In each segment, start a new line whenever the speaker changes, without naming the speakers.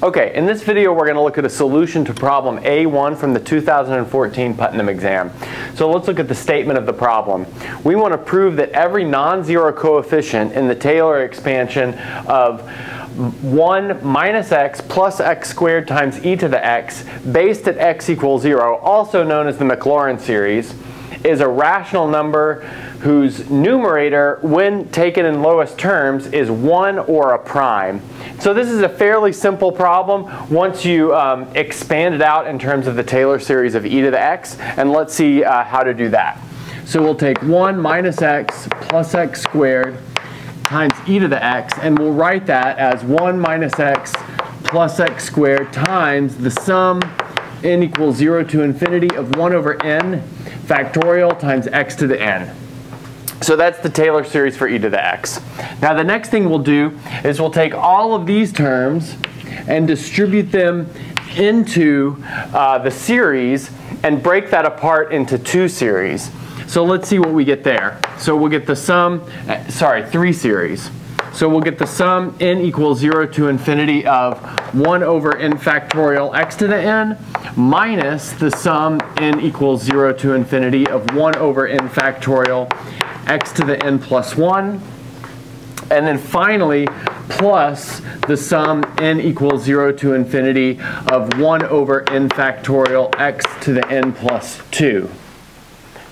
Okay, in this video we're going to look at a solution to problem A1 from the 2014 Putnam exam. So let's look at the statement of the problem. We want to prove that every non-zero coefficient in the Taylor expansion of 1 minus x plus x squared times e to the x based at x equals 0, also known as the Maclaurin series, is a rational number whose numerator, when taken in lowest terms, is 1 or a prime. So this is a fairly simple problem once you um, expand it out in terms of the Taylor series of e to the x. And let's see uh, how to do that. So we'll take 1 minus x plus x squared times e to the x, and we'll write that as 1 minus x plus x squared times the sum n equals 0 to infinity of 1 over n factorial times x to the n. So that's the Taylor series for e to the x. Now the next thing we'll do is we'll take all of these terms and distribute them into uh, the series and break that apart into two series. So let's see what we get there. So we'll get the sum, uh, sorry, three series. So we'll get the sum n equals 0 to infinity of 1 over n factorial x to the n minus the sum n equals 0 to infinity of 1 over n factorial x to the n plus 1. And then finally, plus the sum n equals 0 to infinity of 1 over n factorial x to the n plus 2.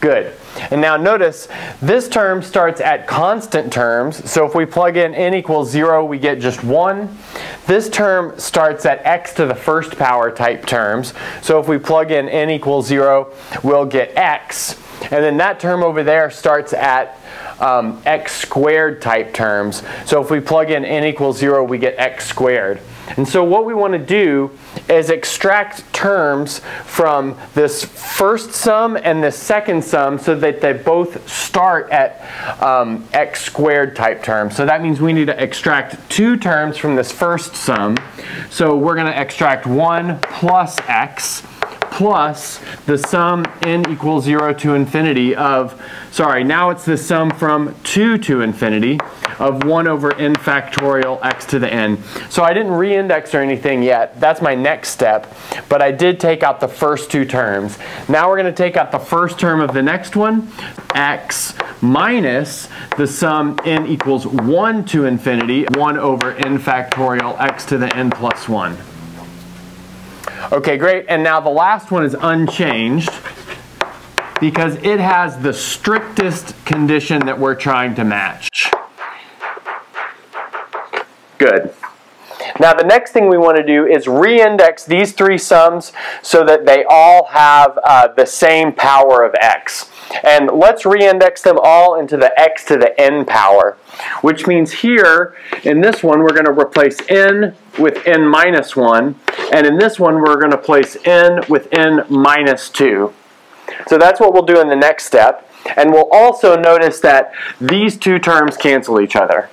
Good. And now notice, this term starts at constant terms. So if we plug in n equals 0, we get just 1. This term starts at x to the first power type terms. So if we plug in n equals 0, we'll get x. And then that term over there starts at um, x squared type terms. So if we plug in n equals 0, we get x squared. And so what we want to do is extract terms from this first sum and this second sum so that they both start at um, x squared type terms. So that means we need to extract two terms from this first sum. So we're going to extract 1 plus x plus the sum n equals 0 to infinity of, sorry, now it's the sum from 2 to infinity of 1 over n factorial x to the n. So I didn't reindex or anything yet. That's my next step. But I did take out the first two terms. Now we're going to take out the first term of the next one, x minus the sum n equals 1 to infinity, 1 over n factorial x to the n plus 1. Okay, great. And now the last one is unchanged because it has the strictest condition that we're trying to match. Good. Now the next thing we want to do is reindex these three sums so that they all have uh, the same power of x. And let's reindex them all into the x to the n power, which means here in this one we're going to replace n with n minus 1, and in this one we're going to place n with n minus 2. So that's what we'll do in the next step. And we'll also notice that these two terms cancel each other.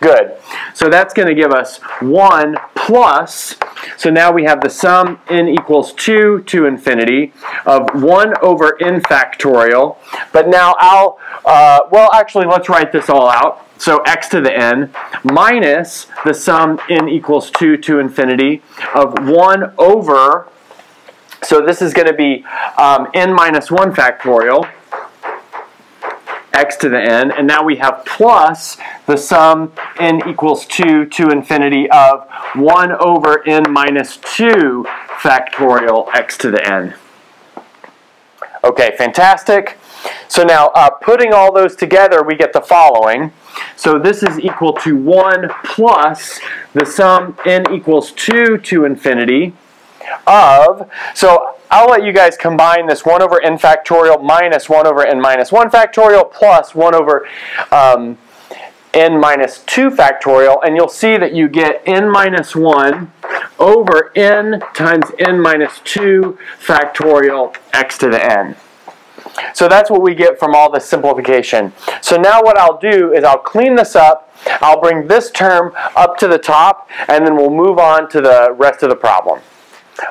Good. So that's going to give us 1 plus, so now we have the sum n equals 2 to infinity of 1 over n factorial. But now I'll, uh, well actually let's write this all out. So x to the n minus the sum n equals 2 to infinity of 1 over, so this is going to be um, n minus 1 factorial x to the n, and now we have plus the sum n equals 2 to infinity of 1 over n minus 2 factorial x to the n. Okay, fantastic. So now uh, putting all those together, we get the following. So this is equal to 1 plus the sum n equals 2 to infinity of, so I'll let you guys combine this 1 over n factorial minus 1 over n minus 1 factorial plus 1 over um, n minus 2 factorial, and you'll see that you get n minus 1 over n times n minus 2 factorial x to the n. So that's what we get from all this simplification. So now what I'll do is I'll clean this up, I'll bring this term up to the top, and then we'll move on to the rest of the problem.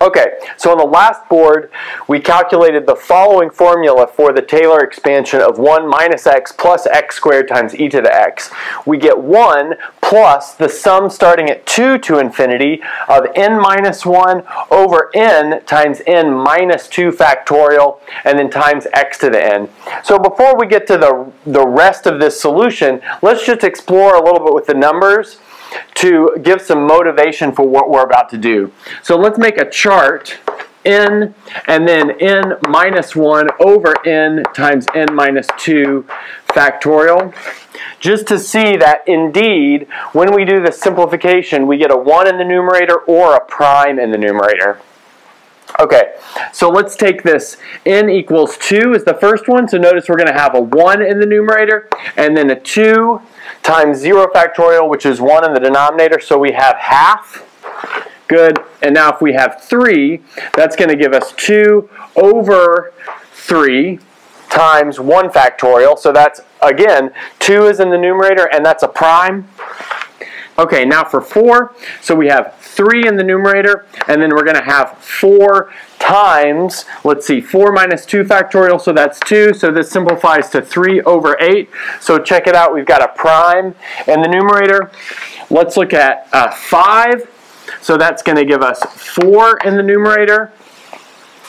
Okay, so on the last board, we calculated the following formula for the Taylor expansion of 1 minus x plus x squared times e to the x. We get 1 plus the sum starting at 2 to infinity of n minus 1 over n times n minus 2 factorial, and then times x to the n. So before we get to the, the rest of this solution, let's just explore a little bit with the numbers to give some motivation for what we're about to do. So let's make a chart n and then n minus 1 over n times n minus 2 factorial just to see that indeed when we do the simplification we get a 1 in the numerator or a prime in the numerator. Okay, so let's take this n equals 2 is the first one. So notice we're going to have a 1 in the numerator and then a 2 times 0 factorial, which is 1 in the denominator. So we have half. Good. And now if we have 3, that's going to give us 2 over 3 times 1 factorial. So that's, again, 2 is in the numerator, and that's a prime. Okay, now for 4, so we have 3 in the numerator, and then we're going to have 4 times, let's see, 4 minus 2 factorial, so that's 2. So this simplifies to 3 over 8. So check it out, we've got a prime in the numerator. Let's look at uh, 5. So that's going to give us 4 in the numerator.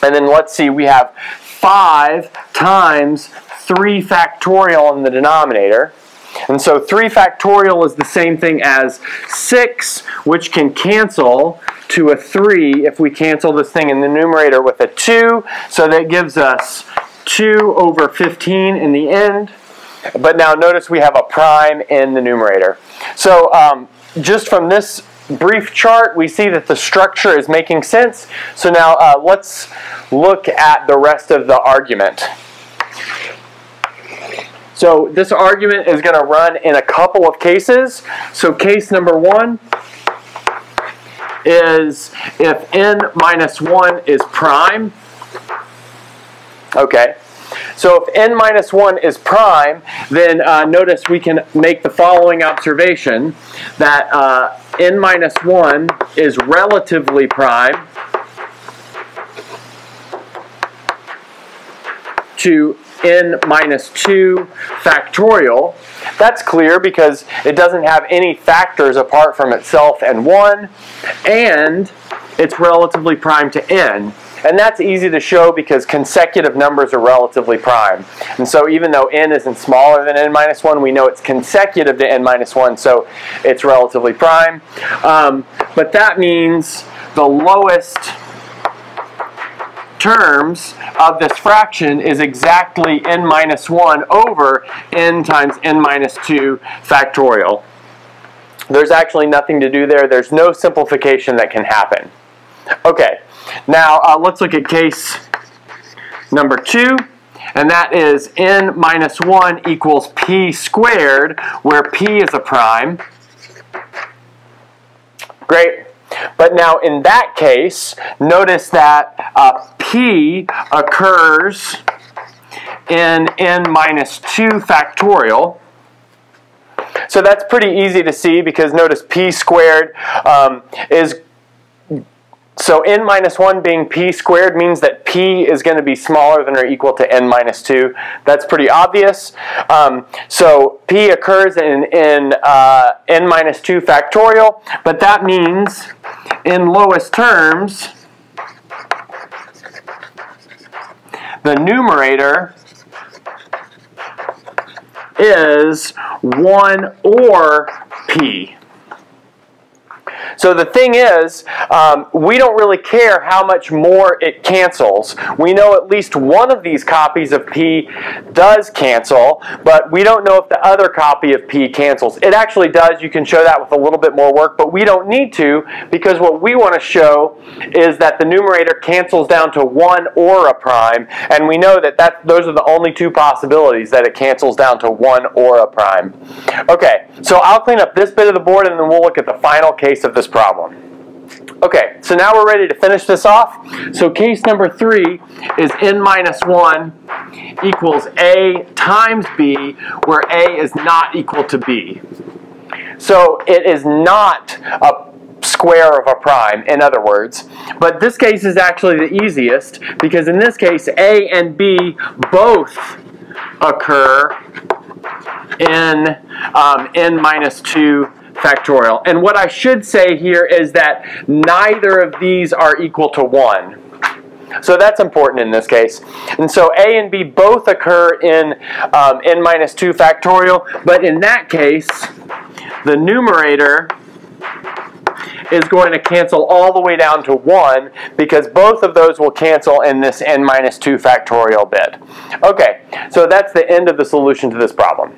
And then let's see, we have 5 times 3 factorial in the denominator. And so 3 factorial is the same thing as 6, which can cancel to a 3 if we cancel this thing in the numerator with a 2. So that gives us 2 over 15 in the end. But now notice we have a prime in the numerator. So um, just from this brief chart, we see that the structure is making sense. So now uh, let's look at the rest of the argument. So this argument is going to run in a couple of cases. So case number one is if n minus 1 is prime. Okay. So if n minus 1 is prime, then uh, notice we can make the following observation, that uh, n minus 1 is relatively prime to n minus 2 factorial. That's clear because it doesn't have any factors apart from itself and 1, and it's relatively prime to n. And that's easy to show because consecutive numbers are relatively prime. And so even though n isn't smaller than n minus 1, we know it's consecutive to n minus 1, so it's relatively prime. Um, but that means the lowest terms of this fraction is exactly n minus 1 over n times n minus 2 factorial. There's actually nothing to do there. There's no simplification that can happen. Okay, now uh, let's look at case number 2 and that is n minus 1 equals p squared, where p is a prime. Great. But now in that case, notice that uh, P occurs in n minus 2 factorial. So that's pretty easy to see because notice P squared um, is so n minus 1 being p squared means that p is going to be smaller than or equal to n minus 2. That's pretty obvious. Um, so p occurs in, in uh, n minus 2 factorial, but that means in lowest terms, the numerator is 1 or p. So the thing is, um, we don't really care how much more it cancels. We know at least one of these copies of P does cancel, but we don't know if the other copy of P cancels. It actually does. You can show that with a little bit more work, but we don't need to because what we want to show is that the numerator cancels down to 1 or a prime, and we know that, that those are the only two possibilities, that it cancels down to 1 or a prime. Okay, so I'll clean up this bit of the board and then we'll look at the final case of this problem. Okay, so now we're ready to finish this off. So case number three is n minus 1 equals a times b, where a is not equal to b. So it is not a square of a prime, in other words. But this case is actually the easiest because in this case, A and B both occur in um, n minus 2 factorial. And what I should say here is that neither of these are equal to 1. So that's important in this case. And so A and B both occur in um, n minus 2 factorial, but in that case, the numerator is going to cancel all the way down to 1 because both of those will cancel in this n minus 2 factorial bit. Okay, so that's the end of the solution to this problem.